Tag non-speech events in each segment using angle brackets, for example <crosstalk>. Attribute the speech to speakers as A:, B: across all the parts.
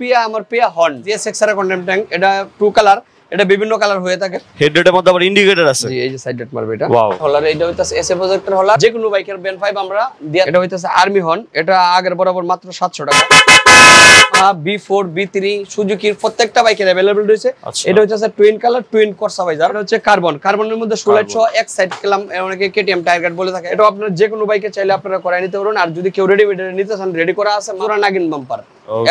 A: পিয়া আমার পিয়া হর্ন জিএসএক্স এর কন্টেম ট্যাঙ্ক এটা টু কালার এটা বিভিন্ন কালার হয়ে থাকে।
B: হেডলাইটের মধ্যে আবার ইন্ডিকেটর আছে।
A: জি এই যে সাইড লাইট মারবে এটা. হলার এটা হইতাছে এসএ প্রজেক্টর হলার যে কোনো বাইকের বেন 5 আমরা দিয়া এটা হইতাছে আর্মি হর্ন এটা আগের বরাবর মাত্র 700 টাকা। বি ফোর বি থ্রি সুজুকির প্রত্যেকটা বাইকের অ্যাভেলেবল রয়েছে।
B: আচ্ছা।
A: এটা হচ্ছে টুইন কালার টুইন করসা ভাইজার এটা হচ্ছে কার্বন কার্বনের মধ্যে ষোলাইট সহ এক সাইড কেলাম অনেকে কেটিএম টায়ার গার্ড বলে থাকে। এটা আপনার যে কোনো বাইকে চাইলে আপনারা করাই নিতে পারবেন। আর যদি কেউ রেডিমেড নিতে চান রেডি করা আছে পুরো নাগিন বাম্পার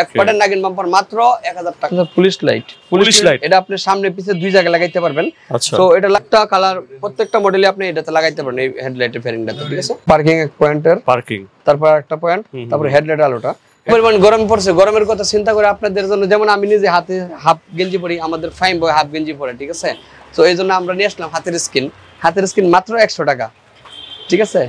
A: এক পাটের নাগিন বাম্পার মাত্র এক হাজার টাকা। Police light
B: Police light?
A: এটা আপনি সামনে পিছে দুই জায়গায় লাগাইতে পারবেন।
B: আচ্ছা।
A: তো এটা লাখটা কালার প্রত্যেকটা মডেলে আপনি এটাতে লাগাইতে পারেন এই হেডলাইটের ফেরিংটাতে ঠিক আছে? পার্কিং এক পয়েন্টের
B: পার্কিং
A: তারপর একটা পয়েন্ট তারপর হেডলাইট আলোটা। পরিমাণ গরম পড়ছে, গরমের কথা চিন্তা করে আপনাদের জন্য যেমন আমি নিজে হাতে হাফ গেঞ্জি পরি, আমাদের ফাইন বয় হাফ গেঞ্জি পরে, ঠিক আছে? তো এই জন্য আমরা নিয়ে আসলাম হাতের স্কিন হাতের স্কিন মাত্র একশো টাকা, ঠিক আছে?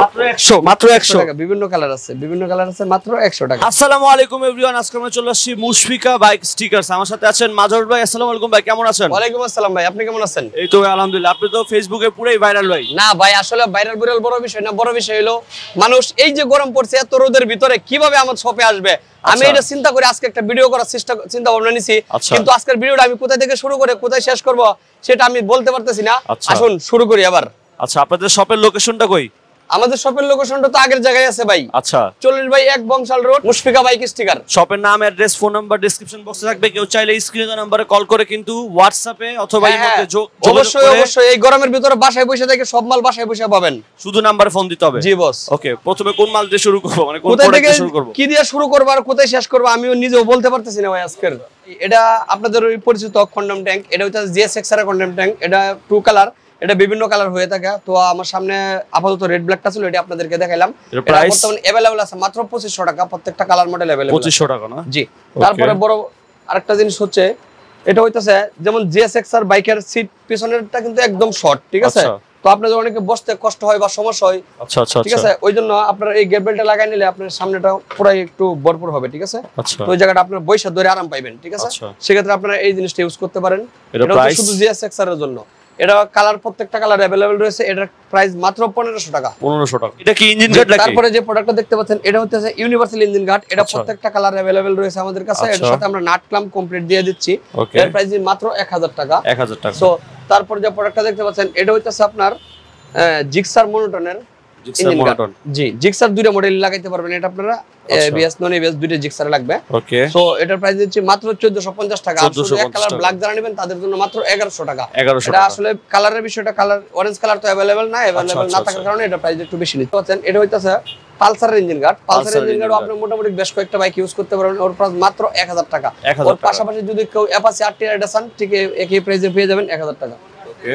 B: মাত্র 100 মাত্র 100
A: টাকা। বিভিন্ন কালার আছে বিভিন্ন কালার আছে মাত্র একশো টাকা।
B: আসসালামু আলাইকুম এভরিওয়ান আজকে আমরা চলে আসছি মুশফিকা বাইক স্টিকারস আমার সাথে আছেন মাজর ভাই আসসালামু আলাইকুম ভাই কেমন আছেন?
A: ওয়ালাইকুম আসসালাম ভাই আপনি কেমন আছেন?
B: এই তো আলহামদুলিল্লাহ। আপনি তো ফেসবুকে পুরাই ভাইরাল ভাই।
A: না ভাই আসলে ভাইরাল ভাইরাল বড় বিষয় না বড় বিষয় হলো মানুষ এই যে গরম পড়ছে এত রোদের ভিতরে কীভাবে আমার শপে আসবে? আমি
B: আচ্ছা।
A: এটা চিন্তা করে আজকে একটা ভিডিও করার চেষ্টা চিন্তা ভাবনা নিছি।
B: আচ্ছা।
A: কিন্তু আজকের ভিডিওটা আমি কোথায় থেকে শুরু করে কোথায় শেষ করব সেটা আমি বলতে পারতেছি না।
B: আচ্ছা।
A: আসুন শুরু করি আবার।
B: আচ্ছা আপনাদের শপের লোকেশনটা কই?
A: আমাদের শপের লোকেশনটা তো আগের জায়গায় আছে ভাই।
B: আচ্ছা।
A: চল্লিশ ভাই এক Bangshal road Mushfika bike sticker
B: শপের নাম অ্যাড্রেস ফোন নাম্বার ডেসক্রিপশন বক্সে থাকবে। কেউ চাইলে স্ক্রিনে নাম্বারে কল করে কিন্তু হোয়াটসঅ্যাপে অথবা
A: হ্যাঁ,
B: যোগ
A: অবশ্যই অবশ্যই। এই গরমের ভিতরে বাসায় বসে থেকে সব মাল বাসায় বসে পাবেন।
B: শুধু নাম্বারে ফোন দিতে হবে?
A: জি বস
B: ওকে প্রথমে কোন মাল দিয়ে শুরু করব? মানে কোন
A: কোথায়
B: প্রোডাক্ট
A: থেকে
B: দিয়ে শুরু করব?
A: কি দিয়ে শুরু করব আর কোথায় শেষ করব? আমিও নিজেও বলতে পারতেছি না ভাই আজকের। এটা আপনাদের ওই পরিচিত কন্ডম ট্যাঙ্ক এটা হচ্ছে জিএসএক্স এর কন্ডম ট্যাঙ্ক এটা টু কালার এটা বিভিন্ন কালার হয়ে থাকে। তো আমার সামনে আপাতত রেড ব্ল্যাকটা ছিল এটা আপনাদেরকে দেখাইলাম? বর্তমানে অ্যাভেলেবল আছে মাত্র পঁচিশশো টাকা প্রত্যেকটা কালার মডেল অ্যাভেলেবল
B: 2500 টাকা না?
A: জি। তারপরে বড় আরেকটা জিনিস হচ্ছে এটা হইতেছে যেমন জিএসএক্স আর বাইকের সিট পিছনেরটা কিন্তু একদম শর্ট ঠিক আছে?
B: আচ্ছা।
A: তো আপনাদের অনেকে বসতে কষ্ট হয় বা সমস্যা হয়।
B: আচ্ছা আচ্ছা
A: ঠিক আছে? ওই জন্য আপনার এই গেট বেল্টটা লাগাই নিলে আপনার সামনেটা পুরাই একটু ভরপুর হবে ঠিক আছে?
B: আচ্ছা।
A: তো ওই জায়গাটা আপনার বৈশা ধরে আরাম পাইবেন ঠিক আছে?
B: আচ্ছা।
A: সেক্ষেত্রে আপনারা এই জিনিসটা ইউজ করতে পারেন।
B: এটা
A: শুধু জিএসএক্স এর জন্য। এটা কালার প্রত্যেকটা কালার অ্যাভেলেবেল রয়েছে। এটার প্রাইস মাত্র পনেরোশো টাকা।
B: পনেরোশো টাকা। এটা কি ইঞ্জিন গার্ড
A: তারপরে যে প্রোডাক্টটা দেখতে পাচ্ছেন এটা হচ্ছে ইউনিভার্সাল ইঞ্জিন গার্ড এটা
B: আচ্ছা।
A: প্রত্যেকটা কালার অ্যাভেলেবেল রয়েছে আমাদের কাছে।
B: আচ্ছা।
A: এটার সাথে আমরা নাট ক্লাম কমপ্লিট দিয়ে দিচ্ছি। এর প্রাইস মাত্র এক হাজার টাকা।
B: 1000 টাকা।
A: সো তারপর যে প্রোডাক্টটা দেখতে পাচ্ছেন এটা হচ্ছে আপনার Gixxer মনোটনের
B: Gixxer
A: engine guard
B: monotone।
A: G Gixxer দুইটা মডেল লাগাইতে পারবেন এটা আপনারা
B: আচ্ছা।
A: এবিএস নন এবিএস দুইটা জিক্সার লাগবে
B: ওকে
A: সো এটার প্রাইস দিচ্ছি মাত্র 1450 টাকা আর শুধু এক
B: 1450
A: কালার
B: টাকা।
A: ব্ল্যাক যারা নেবেন তাদের জন্য মাত্র 1100 টাকা
B: 1100
A: এটা
B: টাকা
A: আসলে কালারের বিষয়টা কালার অরেঞ্জ কালার তো अवेलेबल না अवेलेबल
B: আচ্ছা,
A: না
B: আচ্ছা,
A: থাকার কারণে এটা প্রাইস একটু বেশি নিতে পারছেন এটা হইতাছে পালসারের engine guard
B: Pulsar
A: পালসারের engine
B: engine
A: guard
B: guard।
A: আপনি মোটামুটি বেশ কয়েকটা বাইক ইউজ করতে পারবেন ওর প্রাইস মাত্র 1000 টাকা
B: 1000
A: ওর
B: টাকা।
A: পাশাপাশি যদি কেউ অ্যাপাচি আরটি এডিশন ঠিক একই প্রাইসে পেয়ে যাবেন 1000 টাকা
B: ওকে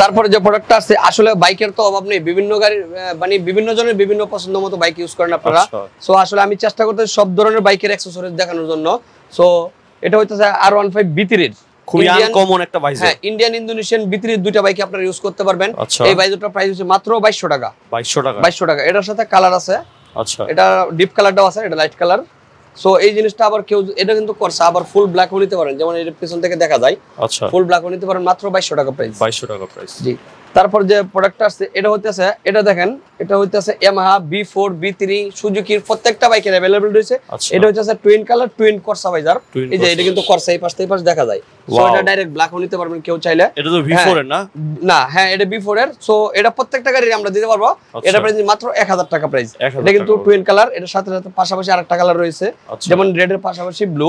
A: তারপরে যে প্রোডাক্টটা আছে আসলে বাইকের তো অভাব নেই। বিভিন্ন গাড়ির মানে বিভিন্ন জনের বিভিন্ন পছন্দ মতো বাইক ইউজ করেন আপনারা।
B: আচ্ছা।
A: সো আসলে আমি চেষ্টা করতে সব ধরনের বাইকের অ্যাক্সেসরিজ দেখানোর জন্য। সো এটা হইতেছে আর ওয়ান ফাইভ বিতিরির
B: খুবই আনকমন একটা ভাইজার
A: হ্যাঁ ইন্ডিয়ান ইন্দোনেশিয়ান বিতিরির দুইটা বাইক আপনারা ইউজ করতে পারবেন।
B: আচ্ছা।
A: এই বাইকটার প্রাইস হচ্ছে মাত্র বাইশশো টাকা।
B: 2200 টাকা।
A: বাইশশো টাকা। এটার সাথে কালার আছে।
B: আচ্ছা।
A: এটা ডিপ কালারটাও আছে এটা লাইট কালার সো এই জিনিসটা আবার কেউ এটা কিন্তু করছে আবার ফুল ব্ল্যাকও নিতে পারেন। যেমন এর পিছন থেকে দেখা যায়
B: আচ্ছা।
A: ফুল ব্ল্যাকও নিতে পারেন মাত্র বাইশশো টাকা প্রাইস
B: 2200 টাকা প্রাইস
A: জি। তারপর যে প্রোডাক্টটা আছে এটা হইতেছে এটা দেখেন এটা হইতেছে Yamaha B four B three সুজুকির প্রত্যেকটা বাইকের অ্যাভেলেবল রয়েছে।
B: আচ্ছা।
A: এটা হচ্ছে টুইন কালার টুইন করসা ভাইজার এই যে এটা কিন্তু করসা এই পাশ থেকে এই পাশ দেখা যায়। সো এটা ডাইরেক্ট ব্ল্যাকও নিতে পারবেন কেউ চাইলে।
B: এটা তো V4 এর না?
A: না হ্যাঁ এটা বি ফোর এর। সো এটা প্রত্যেকটা গাড়ি আমরা দিতে পারব।
B: আচ্ছা।
A: এটা প্রাইস মাত্র এক হাজার টাকা প্রাইস এটা কিন্তু টুইন কালার এটার সাথে সাথে পাশাপাশি আরেকটা কালার রয়েছে।
B: আচ্ছা।
A: যেমন রেড এর পাশাপাশি ব্লু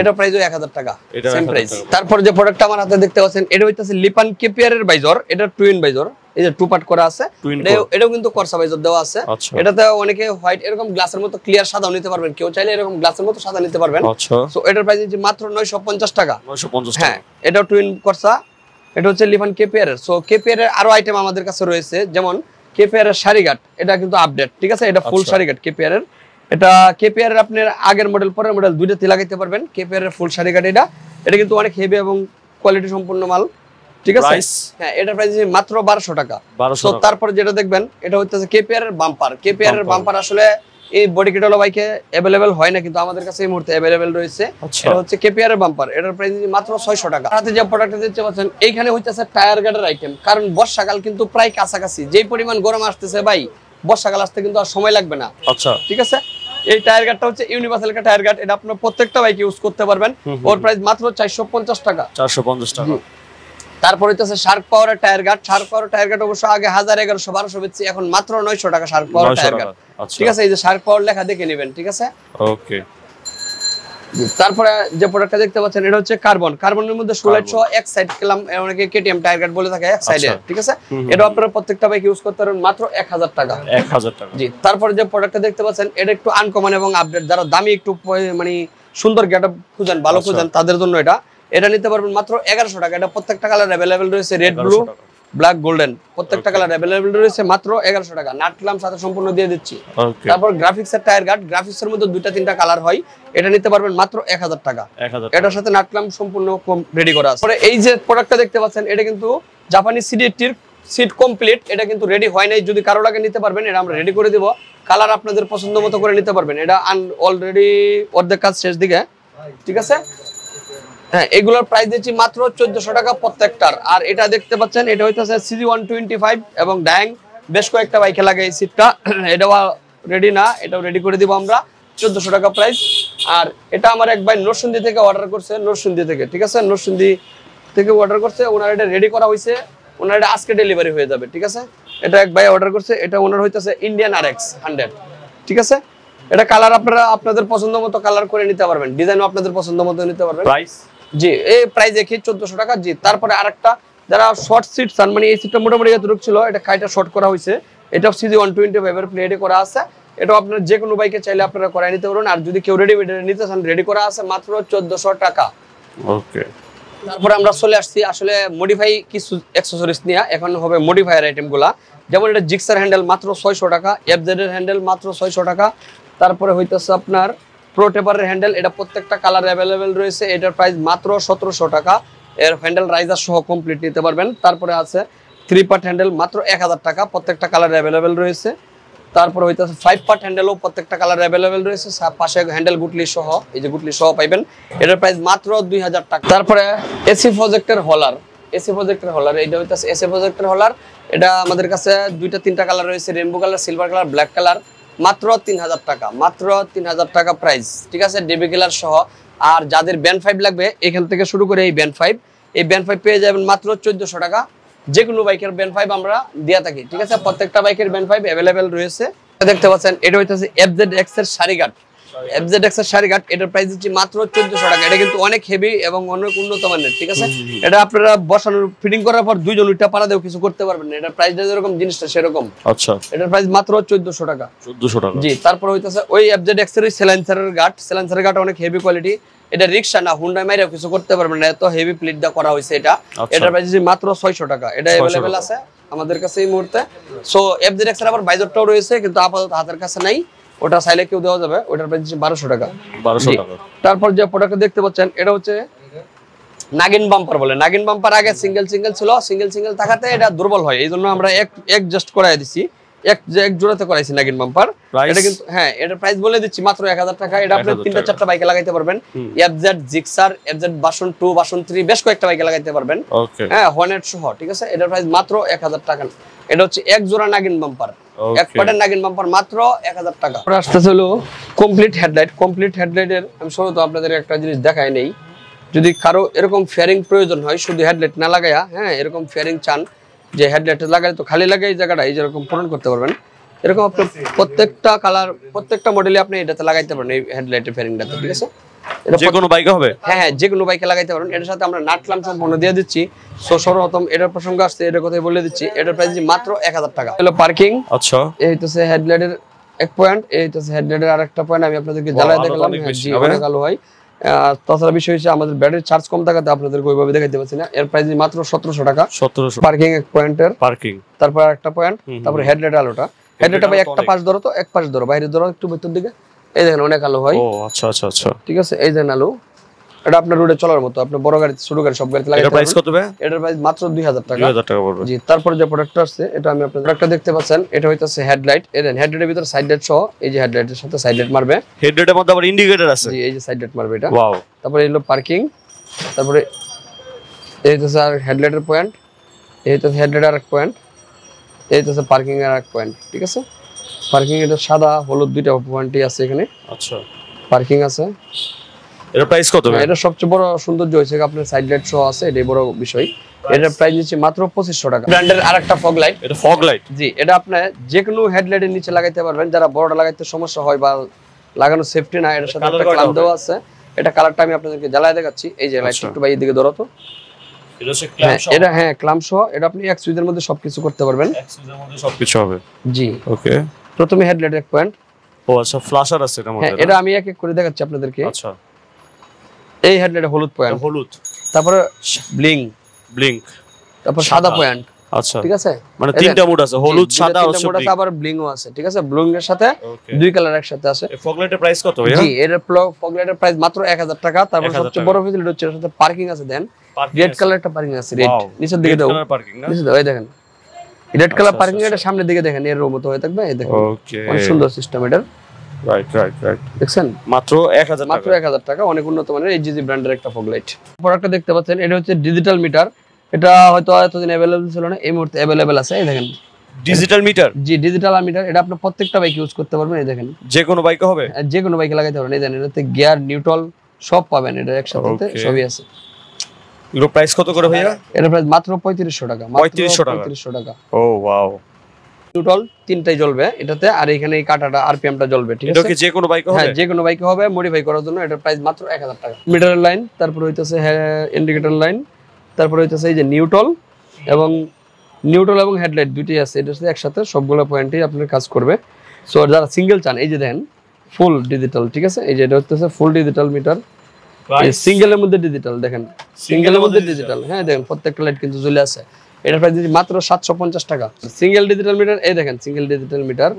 A: এটা এক হাজার টাকা সেম প্রাইস তারপর যে প্রোডাক্টটা আমার হাতে দেখতে পাচ্ছেন এটা হইতাছে লিপান কেপিয়ারের বাইজর এটা টুইন বাইজর এই যে টু পার্ট করা আছে। এটাও কিন্তু করসা বাইজর দেওয়া আছে।
B: আচ্ছা।
A: এটাতে অনেকে হোয়াইট এরকম গ্লাসের মতো ক্লিয়ার সাদাও নিতে পারবেন। কেউ চাইলে এরকম গ্লাসের মতো সাদা নিতে পারবেন।
B: আচ্ছা।
A: সো এটার প্রাইস হচ্ছে মাত্র 950 টাকা।
B: 950
A: হ্যাঁ এটা টুইন করসা এটা হচ্ছে লিভান কেপিয়ার এর। সো কেপিয়ার এর আরও আইটেম আমাদের কাছে রয়েছে যেমন কেপিয়ার এর শাড়িঘাট এটা কিন্তু আপডেট ঠিক আছে? এটা ফুল
B: আচ্ছা।
A: শাড়িঘাট কেপিয়ার এর। এটা কেপিআর এর আপনার আগের মডেল পরের মডেল দুইটাতে লাগাইতে পারবেন। কেপিআর এর ফুল শাড়িঘাট এটা। এটা কিন্তু অনেক হেভি এবং কোয়ালিটি সম্পূর্ণ মাল। ঠিক আছে? হ্যাঁ এটা প্রাইস মাত্র বারোশো টাকা।
B: 1200
A: তো তারপর যেটা দেখবেন এটা হচ্ছে কেপিআর এর বাম্পার কেপিআর এর বাম্পার আসলে এই বডি কিটলো বাইকে অ্যাভেলেবেল হয় না কিন্তু আমাদের কাছে এই মুহূর্তে অ্যাভেলেবেল রয়েছে।
B: আচ্ছা।
A: এটা হচ্ছে কেপিআর এর বাম্পার এটার প্রাইস মাত্র 600 টাকা। হাতে যে প্রোডাক্ট দিতে পাচ্ছেন এইখানে হচ্ছে টায়ার গার্ডের আইটেম কারণ বর্ষাকাল কিন্তু প্রায় কাছাকাছি। যেই পরিমাণ গরম আসতেছে ভাই বর্ষাকাল আসতে কিন্তু আর সময় লাগবে না।
B: আচ্ছা।
A: ঠিক আছে? এই টায়ার গার্ডটা হচ্ছে ইউনিভার্সাল একটা টায়ার গার্ড এটা আপনার প্রত্যেকটা বাইক ইউজ করতে পারবেন। ওর প্রাইস মাত্র চারশো পঞ্চাশ টাকা।
B: চারশো পঞ্চাশ টাকা।
A: তারপর হইতেছে শার্ক পাওয়ারের tyre guard shark power tyre guard অবশ্য আগে হাজার এগারোশো বারোশো বেচছি এখন মাত্র নয়শো টাকা শার্ক পাওয়ার টায়ার গার্ড ঠিক আছে? এই যে শার্ক পাওয়ার লেখা দেখে নেবেন ঠিক আছে?
B: ওকে
A: তারপরে যে প্রোডাক্টটা দেখতে পাচ্ছেন এটা হচ্ছে কার্বন কার্বনের মধ্যে ষোলাইট সহ এক সাইড খেলাম অনেকে কেটিএম টায়ার গার্ড বলে থাকে এক সাইডে
B: আচ্ছা।
A: ঠিক আছে। এটা আপনারা প্রত্যেকটা বাইক ইউজ করতে পারবেন মাত্র এক হাজার টাকা
B: এক হাজার টাকা
A: জি তারপরে যে প্রোডাক্টটা দেখতে পাচ্ছেন এটা একটু আনকমন এবং আপডেট যারা দামি একটু মানে সুন্দর গেটআপ খুঁজেন ভালো
B: আচ্ছা।
A: খুঁজেন তাদের জন্য এটা এটা নিতে পারবেন মাত্র এগারোশো টাকা এটা প্রত্যেকটা কালার অ্যাভেলেবেল রয়েছে রেড ব্লু
B: 1100।
A: ব্ল্যাক গোল্ডেন প্রত্যেকটা কালার অ্যাভেলেবেল রয়েছে মাত্র এগারোশো টাকা। নাটলাম সাথে সম্পূর্ণ দিয়ে দিচ্ছি। তারপর গ্রাফিক্স এর টায়ার গার্ড গ্রাফিক্স এর মধ্যে দুইটা তিনটা কালার হয়। এটা নিতে পারবেন মাত্র এক হাজার টাকা। এটার সাথে নাটলাম সম্পূর্ণ রেডি করা আছে। পরে এই যে প্রোডাক্টটা দেখতে পাচ্ছেন এটা কিন্তু জাপানি সিডিটির সিট কমপ্লিট এটা কিন্তু রেডি হয় নাই। যদি কারও লাগে নিতে পারবেন এটা আমরা রেডি করে দিব। কালার আপনাদের পছন্দ মতো করে নিতে পারবেন। এটা অলরেডি অর্ধেক কাজ শেষ দিকে। ঠিক আছে? হ্যাঁ এগুলোর প্রাইস দিচ্ছি মাত্র চোদ্দশো টাকা প্রত্যেকটার। আর এটা দেখতে পাচ্ছেন, এটা হইতেছে সিজি ওয়ান টোয়েন্টি ফাইভ এবং ড্যাং বেশ কয়েকটা বাইকে লাগে এই সিটটা <clears throat> এটাও রেডি না, এটাও রেডি করে দিব আমরা, চোদ্দশো টাকা প্রাইস আর এটা আমার এক ভাই নরসিংদী থেকে অর্ডার করছে, নরসিংদী থেকে, ঠিক আছে? নরসিংদী থেকে অর্ডার করছে, ওনার এটা রেডি করা হয়েছে ওনার এটা আজকে ডেলিভারি হয়ে যাবে, ঠিক আছে? এটা এক ভাই অর্ডার করছে, এটা ওনার হইতেছে ইন্ডিয়ান আর এক্স হান্ড্রেড ঠিক আছে? এটা কালার আপনারা আপনাদের পছন্দ মতো কালার করে নিতে পারবেন ডিজাইনও আপনাদের পছন্দ মতো নিতে পারবেন।
B: প্রাইস
A: জি এই প্রাইস দেখি চোদ্দশো টাকা জি। তারপরে আরেকটা যারা শর্ট সিট চান মানে এই সিটটা মোটামুটি এতটুকু ছিল এটা কাইটা শর্ট করা হয়েছে। সিজি ওয়ান টোয়েন্টি ফাইভের প্লেটে করা আছে। এটাও আপনার যে কোনো বাইকে চাইলে আপনারা করাই নিতে পারবেন। আর যদি কেউ নিতে চান রেডি করা আছে মাত্র চোদ্দশো টাকা।
B: ওকে।
A: তারপরে আমরা চলে আসছি আসলে মডিফাই কিছু অ্যাক্সেসরিজ নিয়ে। এখন হবে মডিফায়ার আইটেমগুলা যেমন এটা জিক্সার হ্যান্ডেল মাত্র ছয়শো টাকা এফজেড এর হ্যান্ডেল মাত্র ছয়শো টাকা। তারপরে হইতেছে আপনার প্রো টেপারের হ্যান্ডেল এটা প্রত্যেকটা কালার অ্যাভেলেবেল রয়েছে। এটার প্রাইস মাত্র সতেরোশো টাকা। এর হ্যান্ডেল রাইজার সহ কমপ্লিট নিতে পারবেন। তারপরে আছে থ্রি পার্ট হ্যান্ডেল মাত্র এক হাজার টাকা। প্রত্যেকটা কালার অ্যাভেলেবেল রয়েছে। তারপরে হইতেছে ফাইভ পার্ট হ্যান্ডেলও প্রত্যেকটা কালার অ্যাভেলেবেল রয়েছে। পাশে হ্যান্ডেল গুটলি সহ, এই যে গুটলি সহ পাইবেন। এটার প্রাইস মাত্র দুই হাজার টাকা। তারপরে এসি প্রজেক্টের হলার এসি প্রজেক্টের হলার এটা হইতেছে এসি প্রজেক্টের হলার এটা আমাদের কাছে দুইটা, তিনটা কালার রয়েছে। Rainbow colour silver colour black colour মাত্র তিন হাজার টাকা, মাত্র তিন হাজার টাকা প্রাইস ঠিক আছে? ডেবি কিলার সহ। আর যাদের ব্যান্ড ফাইভ লাগবে, এখান থেকে শুরু করে এই ব্যান্ড ফাইভ এই ব্যান্ড ফাইভ পেয়ে যাবেন মাত্র চোদ্দশো টাকা। যে কোনো বাইকের ব্যান্ড ফাইভ আমরা দিয়ে থাকি, ঠিক আছে? প্রত্যেকটা বাইকের ব্যান্ড ফাইভ অ্যাভেলেবেল রয়েছে। দেখতে পাচ্ছেন, এটা হইতেছে এফজেড এক্সের শাড়িঘাট এফজেড এক্সের শাড়িঘাট এটার প্রাইস দিচ্ছি মাত্র চোদ্দশো টাকা। এটা কিন্তু অনেক হেভি এবং অনেক উন্নত মানের ঠিক আছে? এটা আপনারা বসানোর ফিটিং করার পর দুইজন উইটা পাড়া দিয়েও কিছু করতে পারবেন না। এটার প্রাইসটা যেরকম জিনিসটা সেরকম।
B: আচ্ছা।
A: এটার প্রাইস মাত্র চোদ্দশো টাকা।
B: চোদ্দশো টাকা।
A: জি তারপর হইতেছে ওই এফজেড এর সেলেন্সারের গাট সেলেন্সারের গাট অনেক হেভি কোয়ালিটি এটা রিক্সা না হুন্ডাই কিছু করতে পারবেন না। এত হেভি প্লিট দা করা হয়েছে এটা।
B: আচ্ছা।
A: এটার প্রাইস মাত্র ছয়শো টাকা। এটা
B: 600
A: আছে আমাদের কাছে এই মুহূর্তে। সো এর আবার বাইজরটাও রয়েছে কিন্তু আপাতত হাতের কাছে নাই। ওটা চাইলে কেউ দেওয়া যাবে ওটার প্রাইস বারোশো টাকা।
B: বারোশো টাকা।
A: তারপর যে প্রোডাক্ট দেখতে পাচ্ছেন এটা হচ্ছে নাগিন বাম্পার বলে। নাগিন বাম্পার আগে সিঙ্গেল সিঙ্গেল ছিল সিঙ্গেল সিঙ্গেল থাকাতে এটা দুর্বল হয়। এই জন্য আমরা এক এক জাস্ট করাই দিছি। এক এক জোড়াতে করাইছি নাগিন বাম্পার এটা কিন্তু হ্যাঁ এটার প্রাইস বলে দিচ্ছি মাত্র এক হাজার টাকা। এটা আপনি তিনটা চারটা বাইকে লাগাইতে পারবেন। FZ Gixxer FZ version two version three বেশ কয়েকটা বাইকে লাগাইতে পারবেন। হ্যাঁ হর্নেট সহ ঠিক আছে? এটার প্রাইস মাত্র এক হাজার টাকা। এটা হচ্ছে এক জোড়া নাগিন বাম্পার. এক পাটের নাগিন বাম্পার মাত্র এক হাজার টাকা হলো কমপ্লিট হেডলাইট কমপ্লিট হেডলাইটের আমি আপনাদের একটা জিনিস দেখাই নেই যদি কারও এরকম ফেয়ারিং প্রয়োজন হয় শুধু হেডলাইট না লাগাইয়া হ্যাঁ এরকম ফেয়ারিং চান যে হেডলাইট লাগালে তো খালি লাগাই এই জায়গাটা এই যেরকম পূরণ করতে পারবেন এরকম আপনি প্রত্যেকটা কালার প্রত্যেকটা মডেলে আপনি এটাতে লাগাইতে পারেন এই হেডলাইটের ফেয়ারিংটাতে ঠিক আছে
B: যে কোনো বাইকে হবে?
A: হ্যাঁ হ্যাঁ যে কোনো বাইকে লাগাইতে পারেন। এটার সাথে আমরা সম্পূর্ণ দিয়ে দিচ্ছি। সো সর্বপ্রথম এটার প্রসঙ্গ আসছে এটার কথাই বলে দিচ্ছি। এটার প্রাইস মাত্র এক হাজার টাকা। হলো পার্কিং
B: আচ্ছা।
A: এই হইতেছে হেডলাইটের এক পয়েন্ট এই হইতেছে হেডলাইটের আরেকটা পয়েন্ট আমি আপনাদেরকে জ্বালায় দেখালাম। হ্যাঁ, জি অনেক আলো হয়। তাছাড়া বিষয় হচ্ছে আমাদের ব্যাটারি চার্জ কম থাকাতে আপনাদেরকে ওইভাবে পারছি না। এর প্রাইস মাত্র সতেরোশো টাকা।
B: সতেরোশো।
A: পার্কিং এক পয়েন্টের
B: পার্কিং
A: তারপর একটা পয়েন্ট। তারপর হেডলাইট আলোটা। হেডলাইটটা ভাই একটা। পাশ ধরো তো এক পাশ ধরো। বাইরে ধরো একটু ভেতর দিকে। এই দেখেন অনেক আলো হয়।
B: ও আচ্ছা আচ্ছা আচ্ছা।
A: ঠিক আছে? এই দেখেন আলো। এটা আপনার রোডে চলার মতো। আপনি বড় গাড়ি ছোট গাড়ি সব গাড়িতে
B: এটা
A: লাগাইতে
B: প্রাইস কত
A: এটার প্রাইস মাত্র দুই হাজার টাকা।
B: দুই হাজার টাকা পড়বে।
A: জি তারপরে যে প্রোডাক্টটা আসছে এটা আমি আপনাদের প্রোডাক্টটা দেখতে পাচ্ছেন। এটা হইতাছে হেডলাইট এই দেন হেডলাইটের ভিতরে সাইড লাইট সহ এই যে হেডলাইটের সাথে সাইড লাইট মারবে।
B: হেডলাইটের মধ্যে আবার ইন্ডিকেটর আছে।
A: জি এই যে সাইড লাইট মারবে এটা।
B: ওয়াও
A: তারপরে এলো পার্কিং তারপরে এই হইতাছে আর হেডলাইটের পয়েন্ট এই হইতাছে হেডলাইট আর এক পয়েন্ট এই তো হইতাছে পার্কিং এর এক পয়েন্ট ঠিক আছে? পার্কিং এটা সাদা হলুদ দুইটা পয়েন্টই আছে এখানে।
B: আচ্ছা।
A: পার্কিং আছে।
B: এর প্রাইস কত ভাই?
A: এটা সবচেয়ে বড় সৌন্দর্য হয়েছে আপনার সাইড লাইট সহ আছে এটাই বড় বিষয়। এটার প্রাইস নিচ্ছে মাত্র পঁচিশশো টাকা। ব্র্যান্ডের আরেকটা ফগ লাইট
B: এটা ফগ লাইট
A: জি এটা আপনি যে কোনো হেডলাইটের নিচে লাগাইতে পারবেন। যারা বড়টা লাগাইতে সমস্যা হয় বা লাগানো সেফটি না এটার সাথে একটা ক্লাম দেওয়া আছে। এটা কালারটা আমি আপনাদেরকে জ্বালায় দেখাচ্ছি। এই যে লাইট
B: আচ্ছা।
A: একটু বাইরের দিকে ধরো তো।
B: এটা
A: হ্যাঁ এটা হ্যাঁ ক্লাম সহ। এটা আপনি এক সুইচের মধ্যে সবকিছু করতে পারবেন।
B: এক্সিসের মধ্যে সবকিছু হবে।
A: জি।
B: ওকে
A: প্রথমে হেডলাইট এক পয়েন্ট
B: ও আচ্ছা ফ্ল্যাশার আছে
A: হ্যাঁ
B: মধ্যে
A: এটা আমি এক এক করে দেখাচ্ছি আপনাদেরকে।
B: আচ্ছা।
A: এই হেডলাইট হলুদ পয়েন্ট
B: হলুদ।
A: তারপরে ব্লিং
B: ব্লিঙ্ক
A: তারপর
B: সাদা।
A: পয়েন্ট
B: আচ্ছা।
A: ঠিক আছে?
B: মানে তিনটা মুড আছে হলুদ সাদা আর
A: তিনটা মোড আছে, আবার ব্লিংও আছে ঠিক আছে? ব্লিং এর সাথে দুই কালার একসাথে আছে।
B: এই ফগ লাইটের প্রাইস কত ভাইয়া?
A: জি এর ফগলাইটের প্রাইস মাত্র 1000 টাকা। তারপর সবচেয়ে বড় ফেসিলিটি হচ্ছে এর সাথে পার্কিং আছে দেন। রেড
B: আছে।
A: কালার একটা পার্কিং আছে রেড নিচের দিকে দাও।
B: parking না?
A: নিচে দাও এই দেখেন। রেড কালার
B: আচ্ছা,
A: পার্কিং
B: আচ্ছা,
A: এটা সামনের দিকে দেখেন এর মতো হয়ে থাকবে এই দেখেন।
B: ওকে
A: অনেক সুন্দর সিস্টেম এটার।
B: রাইট রাইট রাইট
A: দেখছেন?
B: মাত্র 1000
A: মাত্র
B: টাকা।
A: এক হাজার টাকা অনেক উন্নত মানের এইচজিজি ব্র্যান্ডের একটা ফগলাইট প্রোডাক্টটা দেখতে পাচ্ছেন এটা হচ্ছে ডিজিটাল মিটার এটা হয়তো এতদিন অ্যাভেলেবল ছিল না এই মুহূর্তে অ্যাভেলেবল আছে এই দেখেন।
B: ডিজিটাল মিটার
A: জি ডিজিটাল মিটার এটা আপনি প্রত্যেকটা বাইক ইউজ করতে পারবেন এই দেখেন।
B: যে কোনো বাইকে হবে?
A: আর যে কোনো বাইকে লাগাইতে পারবেন এই দেখেন এটাতে গিয়ার নিউট্রাল সব পাবেন এটা একসাথে. সবই আছে।
B: এগুলো প্রাইস কত করে ভাইয়া?
A: এটা প্রাইস মাত্র পঁয়ত্রিশশো টাকা
B: 3500 টাকা।
A: পঁয়ত্রিশশো টাকা।
B: ও ওয়াও
A: নিউট্রাল তিনটাই জ্বলবে এটাতে আর এখানে এই কাটাটা আরপিএমটা জ্বলবে ঠিক
B: এটা
A: আছে?
B: কি যে কোনো বাইকে হবে?
A: হ্যাঁ যে কোনো বাইকে হবে মডিফাই করার জন্য এটার প্রাইস মাত্র এক হাজার টাকা। মিটারের লাইন তারপর হইতেছে ইন্ডিকেটর লাইন তারপর হইতেছে এই যে নিউট্রাল এবং নিউট্রাল এবং হেডলাইট দুইটাই আছে এটা সাথে একসাথে সবগুলো পয়েন্টেই আপনার কাজ করবে। সো যারা সিঙ্গেল চান এই যে দেখেন ফুল ডিজিটাল ঠিক আছে? এই যে এটা হচ্ছে ফুল ডিজিটাল মিটার? সিঙ্গেলের মধ্যে ডিজিটাল দেখেন। সিঙ্গেলের মধ্যে ডিজিটাল হ্যাঁ দেখেন প্রত্যেকটা লাইট কিন্তু জ্বলে আছে। প্রাইস দিচ্ছি মাত্র সাতশো পঞ্চাশ টাকা। সিঙ্গেল ডিজিটাল মিটার এই দেখেন সিঙ্গেল ডিজিটাল মিটার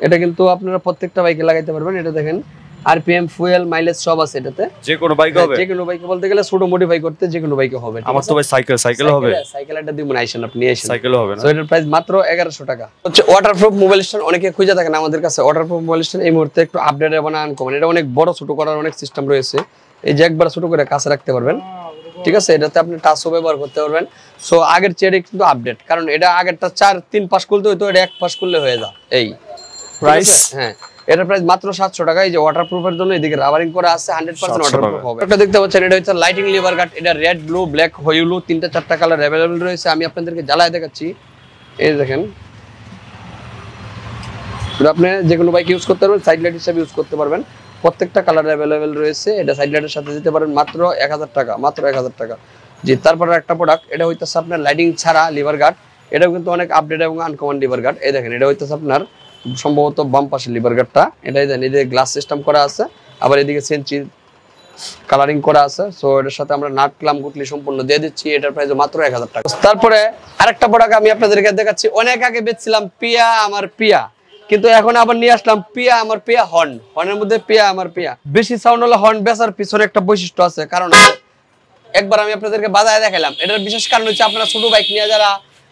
A: এটা কিন্তু আপনারা প্রত্যেকটা বাইকে লাগাইতে পারবেন। এটা দেখেন আরপিএম ফুয়েল মাইলেজ সব আছে এটাতে।
B: যে কোনো বাইকে হবে।
A: যে কোনো বাইকে বলতে গেলে ছোট মডিফাই করতে যে কোনো বাইকে হবে
B: আমার তো ভাই সাইকেল সাইকেল হবে।
A: সাইকেলে- সাইকেল একটা দিব না আইসেন আপনি আইসেন
B: সাইকেল হবে না।
A: সো এটার প্রাইস মাত্র এগারোশো টাকা। হচ্ছে ওয়াটারপ্রুফ মোবাইল স্ট্যান্ড অনেকে খুঁজে থাকেন আমাদের কাছে ওয়াটারপ্রুফ মোবাইল স্ট্যান্ড এই মুহূর্তে একটু আপডেট এবং আনকমন এটা অনেক বড় ছোট করার অনেক সিস্টেম রয়েছে। এই যে একবার ছোট করে কাছে রাখতে পারবেন। ঠিক আছে? এটাতে আপনি টাচও ব্যবহার করতে পারবেন। সো আগের চেয়ে কিন্তু আপডেট কারণ এটা আগেরটা চার তিন পাশ খুলতে হইতো এটা এক পাশ করলে হয়ে যায়। এই। আছে? হ্যাঁ। এটার প্রাইস মাত্র সাতশো টাকা। এই যে ওয়াটারপ্রুফের জন্য এদিকে রাবারিং করা আছে হান্ড্রেড পার্সেন্ট
B: 700
A: ওয়াটারপ্রুফ হবে। এটা দেখতে পাচ্ছেন এটা হচ্ছে লাইটিং লিভার গার্ড এটা রেড ব্লু ব্ল্যাক হইলু তিনটা চারটা কালার অ্যাভেলেবল রয়েছে। আমি আপনাদেরকে জ্বালায় দেখাচ্ছি। এই দেখেন। এটা আপনি যে কোনো বাইক ইউজ করতে পারবেন সাইড লাইট হিসাবে ইউজ করতে পারবেন। প্রত্যেকটা কালার অ্যাভেলেবেল রয়েছে। এটা সাইড লাইটের সাথে দিতে পারেন মাত্র এক হাজার টাকা, মাত্র এক হাজার টাকা। জি, তারপরে একটা প্রোডাক্ট এটা হইতেছে আপনার লাইটিং ছাড়া লিভার গার্ড এটাও কিন্তু অনেক আপডেট এবং আনকমন লিভার গার্ড এই দেখেন, এটা হইতেছে আপনার সম্ভবত বাম পাশের লিভার গার্ডটা এটাই দেন এদিকে গ্লাস সিস্টেম করা আছে, আবার এদিকে সেঞ্চি কালারিং করা আছে। সো এটার সাথে আমরা নাট, ক্লাম গুটলি সম্পূর্ণ দিয়ে দিচ্ছি। এটার প্রাইস মাত্র এক হাজার টাকা। তারপরে আরেকটা প্রোডাক্ট আমি আপনাদেরকে দেখাচ্ছি। অনেক আগে বেচছিলাম পিয়া, আমার পিয়া। কিন্তু এখন আবার নিয়ে আসলাম পিয়া আমার পিয়া হর্ন। হর্নের মধ্যে পিয়া আমার পিয়া। বেশি সাউন্ড হলে হর্ন বেচার পিছনে একটা বৈশিষ্ট্য আছে, কারণ একবার আমি আপনাদেরকে বাজায় দেখালাম এটার বিশেষ কারণ হচ্ছে আপনারা ছোট বাইক নিয়ে যারা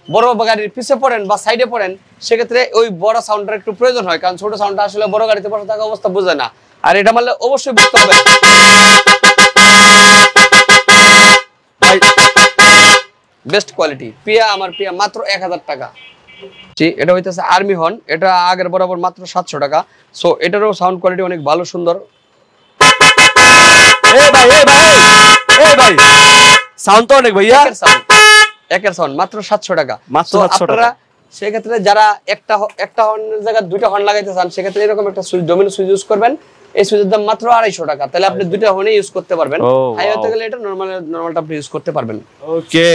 A: বড় গাড়ির পিছে পড়েন বা সাইডে পড়েন, সেক্ষেত্রে ওই বড় সাউন্ডটার একটু প্রয়োজন হয়, কারণ ছোট সাউন্ডটা আসলে বড় গাড়িতে বসে থাকা অবস্থা বোঝে না। আর এটা মারলে অবশ্যই বুঝতে হবে। বেস্ট কোয়ালিটি পিয়া আমার পিয়া মাত্র এক হাজার টাকা। এটা হইতেছে আর্মি হর্ন এটা আগের বরাবর মাত্র সাতশো টাকা। সো এটারও সাউন্ড কোয়ালিটি অনেক ভালো সুন্দর।
B: সাউন্ড তো অনেক ভাইয়া।
A: একের সাউন্ড মাত্র সাতশো টাকা।
B: মাত্র
A: So,
B: 700 টাকা।
A: সেক্ষেত্রে যারা একটা একটা হর্নের জায়গায় দুইটা হর্ন লাগাইতে চান সেক্ষেত্রে এরকম একটা সুইচ ডোমিনো সুইচ ইউজ করবেন। এই সুইচের দাম মাত্র আড়াইশো টাকা। তাহলে আপনি দুইটা হর্নে ইউজ করতে পারবেন। হাই হতে গেলে এটা নর্মাল নর্মালটা আপনি ইউজ করতে পারবেন।
B: ওকে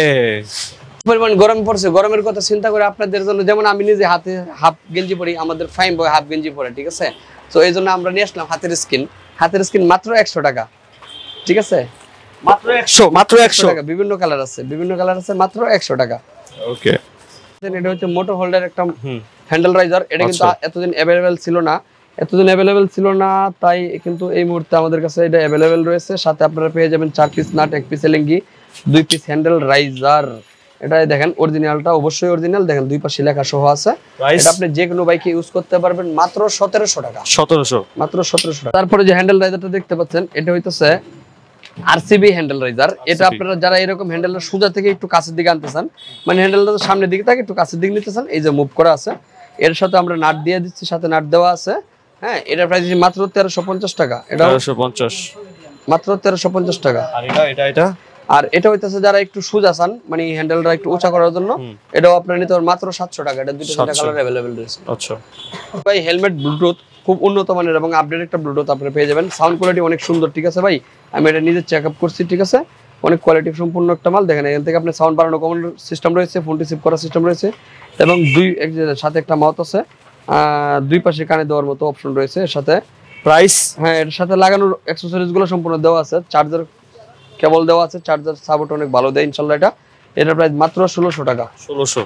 A: পরিমাণ গরম পড়ছে গরমের কথা চিন্তা করে আপনাদের জন্য যেমন আমি নিজে হাতে হাফ গেঞ্জি পরি আমাদের ফাইম বয় হাফ গেঞ্জি পরে ঠিক আছে? তো এই জন্য আমরা নিয়ে আসলাম হাতের স্কিন হাতের স্কিন মাত্র একশো টাকা ঠিক আছে?
B: মাত্র 100 মাত্র 100
A: টাকা বিভিন্ন কালার আছে বিভিন্ন কালার আছে মাত্র একশো টাকা।
B: ওকে
A: এটা হচ্ছে মোটর হোল্ডার একটা হ্যান্ডেল রাইজার এটা কিন্তু
B: আচ্ছা।
A: এতদিন অ্যাভেলেবেল ছিল না। এতদিন অ্যাভেলেবেল ছিল না তাই কিন্তু এই মুহূর্তে আমাদের কাছে এটা অ্যাভেলেবেল রয়েছে। সাথে আপনারা পেয়ে যাবেন চার পিস নাট এক পিস এলেঙ্গি দুই পিস হ্যান্ডেল রাইজার এটা দেখেন অরিজিনালটা অবশ্যই অরিজিনাল দেখেন দুই পাশে লেখা সহ আছে। এটা আপনি যে কোনো বাইকে ইউজ করতে পারবেন মাত্র সতেরোশো টাকা।
B: 1700
A: মাত্র সতেরোশো টাকা। তারপরে যে হ্যান্ডেল রাইজারটা দেখতে পাচ্ছেন এটা হইতেছে আরসিবি হ্যান্ডেল রাইজার এটা আপনারা যারা এরকম হ্যান্ডেলটা সোজা থেকে একটু কাছের দিকে আনতে চান মানে হ্যান্ডেলটা সামনের দিকে থাকে একটু কাছের দিকে নিতে চান এই যে মুভ করা আছে এর সাথে আমরা নাট দিয়ে দিচ্ছি সাথে নাট দেওয়া আছে। হ্যাঁ এটা প্রাইস মাত্র তেরোশো পঞ্চাশ টাকা। এটা
B: তেরোশো পঞ্চাশ।
A: মাত্র তেরোশো পঞ্চাশ টাকা।
B: আর এটা এটা এটা?
A: আর এটা হইতেছে যারা একটু সুজা চান মানে হ্যান্ডেলটা একটু উঁচা করার জন্য এটাও আপনার নিতে মাত্র সাতশো টাকা। এটা দুটো তিনটা
B: 700
A: কালার অ্যাভেলেবেল রয়েছে।
B: আচ্ছা।
A: ভাই হেলমেট ব্লুটুথ খুব উন্নত মানের এবং আপডেট একটা ব্লুটুথ আপনি পেয়ে যাবেন। সাউন্ড কোয়ালিটি অনেক সুন্দর ঠিক আছে ভাই? আমি এটা নিজে চেক আপ করছি ঠিক আছে? অনেক কোয়ালিটি সম্পূর্ণ একটা মাল। দেখেন এখান থেকে আপনি সাউন্ড বাড়ানো কমন সিস্টেম রয়েছে ফোন রিসিভ করার সিস্টেম রয়েছে এবং দুই এক সাথে একটা মাউথ আছে দুই পাশে কানে দেওয়ার মতো অপশন রয়েছে এর সাথে।
B: প্রাইস
A: হ্যাঁ এর সাথে লাগানোর অ্যাক্সেসরিজগুলো সম্পূর্ণ দেওয়া আছে। চার্জার কেবল দেওয়া আছে চার্জার সাপোর্ট অনেক ভালো দেয় ইনশাল্লাহ এটা। এটার প্রাইস মাত্র ষোলোশো টাকা।
B: ষোলোশো।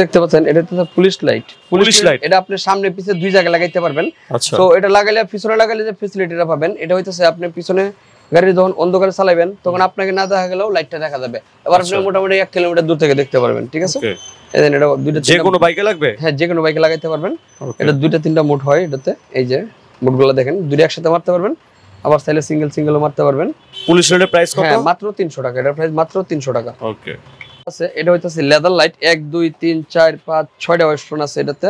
A: দেখতে পাচ্ছেন এটা হচ্ছে পুলিশ লাইট
B: Police light।
A: এটা আপনি সামনে পিছে দুই জায়গায় লাগাইতে পারবেন।
B: আচ্ছা।
A: তো এটা লাগাইলে পিছনে লাগাইলে যে ফেসিলিটিটা পাবেন এটা হইতেছে আপনি পিছনে গাড়ি যখন অন্ধকারে চালাবেন তখন আপনাকে না দেখা গেলেও লাইটটা দেখা যাবে। এবার আপনি মোটামুটি এক কিলোমিটার দূর থেকে দেখতে পারবেন ঠিক আছে? এটা দুইটা
B: যে কোনো বাইকে লাগবে?
A: হ্যাঁ যে কোনো বাইকে লাগাইতে পারবেন। এটা দুইটা তিনটা মোড হয় এটাতে। এই যে মোডগুলো দেখেন দুইটা একসাথে মারতে পারবেন। আবার চাইলে সিঙ্গেল সিঙ্গেলও মারতে পারবেন।
B: পুলিশ রেটের প্রাইস কত?
A: হ্যাঁ মাত্র তিনশো টাকা। এটার প্রাইস মাত্র তিনশো টাকা।
B: ওকে
A: আছে এটা হইতেছে লেদার লাইট এক দুই তিন চার পাঁচ ছয়টা অপশন আছে এটাতে।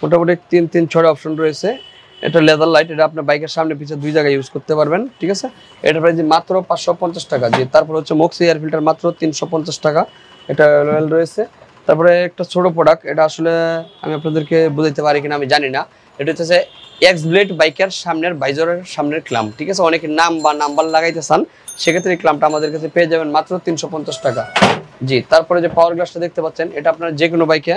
A: মোটামুটি তিন তিন ছয়টা অপশন রয়েছে। এটা লেদার লাইট এটা আপনার বাইকের সামনে পিছিয়ে দুই জায়গায় ইউজ করতে পারবেন ঠিক আছে? এটা প্রাইস মাত্র পাঁচশো পঞ্চাশ টাকা। যে তারপর হচ্ছে মক্সি এয়ার ফিল্টার মাত্র তিনশো পঞ্চাশ টাকা। এটা অ্যাভেলেবেল রয়েছে। তারপরে একটা ছোট প্রোডাক্ট এটা আসলে আমি আপনাদেরকে বুঝাইতে পারি কিনা আমি জানি না। এটা হচ্ছে এক্স ব্লেড বাইকের সামনের বাইজরের সামনের ক্লাম, ঠিক আছে? অনেকে নাম বা নাম্বার লাগাইতে চান, সেক্ষেত্রে এই ক্লামটা আমাদের কাছে পেয়ে যাবেন মাত্র তিনশো পঞ্চাশ টাকা। জি, তারপরে যে পাওয়ার গ্লাসটা দেখতে পাচ্ছেন, এটা আপনার যে কোনো বাইকে,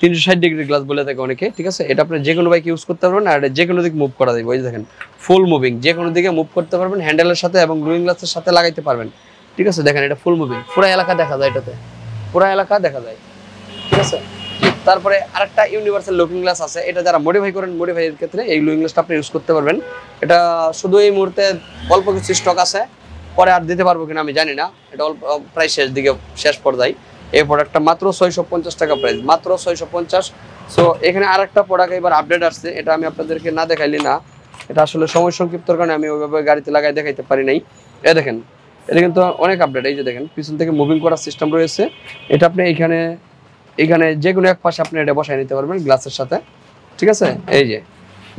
A: তিনশো ষাট ডিগ্রি গ্লাস বলে থাকে অনেকে, ঠিক আছে? এটা আপনি যে কোনো বাইকে ইউজ করতে পারবেন, আর যে কোনো দিকে মুভ করা যাবে, ওই দেখেন ফুল মুভিং যে কোনো দিকে মুভ করতে পারবেন হ্যান্ডেলের সাথে এবং লুইং গ্লাসের সাথে লাগাইতে পারবেন, ঠিক আছে? দেখেন, এটা ফুল মুভিং পুরো এলাকা দেখা যায় এটাতে, পুরো এলাকা দেখা যায়, ঠিক আছে? তারপরে আরেকটা ইউনিভার্সাল লুকিং গ্লাস আছে। এটা যারা মডিফাই করেন মডিফাই এর ক্ষেত্রে এই লুকিং গ্লাসটা আপনি ইউজ করতে পারবেন। এটা শুধু এই মুহূর্তে অল্প কিছু স্টক আছে। পরে আর দিতে পারব কিনা আমি জানি না। এটা অল্প প্রায় শেষ দিকে, শেষ পর্যায়ে। এই প্রোডাক্টটা মাত্র ছয়শো পঞ্চাশ টাকা প্রাইস মাত্র ছয়শো পঞ্চাশ। সো এখানে আরেকটা প্রোডাক্ট এবার আপডেট আসছে। এটা আমি আপনাদেরকে না দেখাইলি না। এটা আসলে সময় সংক্ষিপ্তর কারণে আমি ওইভাবে গাড়িতে লাগাই দেখাইতে পারি নাই। এ দেখেন, এটা কিন্তু অনেক আপডেট এই যে দেখেন, পিছন থেকে মুভিং করার সিস্টেম রয়েছে। এটা আপনি এখানে এখানে যে কোনো এক পাশে আপনি এটা বসায় নিতে পারবেন গ্লাসের সাথে। ঠিক আছে? এই যে।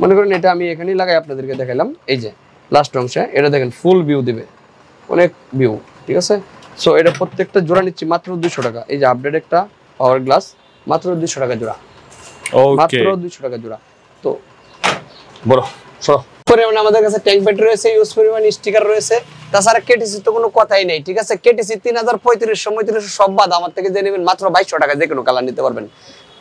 A: মনে করেন এটা আমি এখানেই লাগাই আপনাদেরকে দেখাইলাম। এই যে লাস্ট অংশে। এটা দেখেন ফুল ভিউ দিবে। অনেক ভিউ ঠিক আছে? সো এটা প্রত্যেকটা জোড়া নিচ্ছি মাত্র দুশো টাকা। এই যে আপডেট একটা পাওয়ার গ্লাস মাত্র দুশো টাকা জোড়া। মাত্র দুশো টাকা জোড়া। তো বলো সরো। পরিমাণে আমাদের কাছে ট্যাঙ্ক ব্যাটারি রয়েছে ইউজ পরিমাণ স্টিকার রয়েছে। তাছাড়া কেটিসি তো কোনো কথাই নেই, ঠিক আছে? কেটিসি তিন হাজার পঁয়ত্রিশশো পঁয়ত্রিশশো সব বাদ, আমার থেকে জেনে নেবেন মাত্র বাইশশো টাকা, যে কোনো কালার নিতে পারবেন।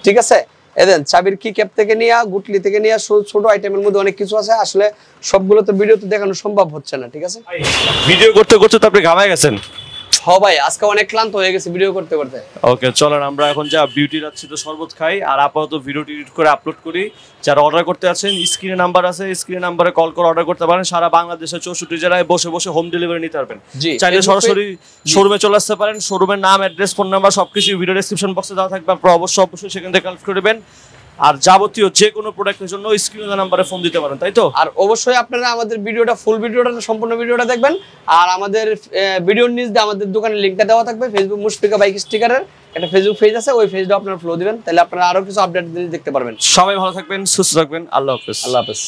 A: ঠিক আছে? এদেন চাবির কি ক্যাপ থেকে নিয়ে, গুটলি থেকে নিয়ে, ছোট আইটেমের মধ্যে অনেক কিছু আছে। আসলে সবগুলো তো ভিডিও তো দেখানো সম্ভব হচ্ছে না, ঠিক আছে?
B: ভিডিও করতে করতে তো আপনি ঘামায় গেছেন।
A: ভাই আজকে অনেক ক্লান্ত হয়ে গেছে ভিডিও করতে করতে।
B: ওকে চলেন আমরা এখন যা বিউটি রাখছি তো শরবত খাই আর আপাতত ভিডিওটি এডিট করে আপলোড করি। যারা অর্ডার করতে আছেন স্ক্রিনে নাম্বার আছে স্ক্রিনে নাম্বারে কল করে অর্ডার করতে পারেন। সারা বাংলাদেশের চৌষট্টি জেলায় বসে বসে হোম ডেলিভারি নিতে পারবেন। চাইলে সরাসরি শোরুমে চলে আসতে পারেন। শোরুমের নাম অ্যাড্রেস ফোন নাম্বার সবকিছু ভিডিও ডেসক্রিপশন বক্সে দেওয়া থাকবে। আপনারা অবশ্যই অবশ্যই সেখান থেকে কালেক্ট করবেন আর যাবতীয় যে কোনো প্রোডাক্টের জন্য স্ক্রিনে নাম্বারে ফোন দিতে পারেন তাই তো?
A: আর অবশ্যই আপনারা আমাদের ভিডিওটা ফুল ভিডিওটা সম্পূর্ণ ভিডিওটা দেখবেন। আর আমাদের ভিডিওর নিচ দিয়ে আমাদের দোকানের লিঙ্কটা দেওয়া থাকবে ফেসবুক মুশফিকা বাইক স্টিকারের একটা ফেসবুক পেজ আছে ওই পেজটা আপনারা ফলো দিবেন। তাহলে আপনারা আরও কিছু আপডেট দেখতে পারবেন।
B: সবাই ভালো থাকবেন সুস্থ থাকবেন। আল্লাহ হাফেজ।
A: আল্লাহ হাফেজ।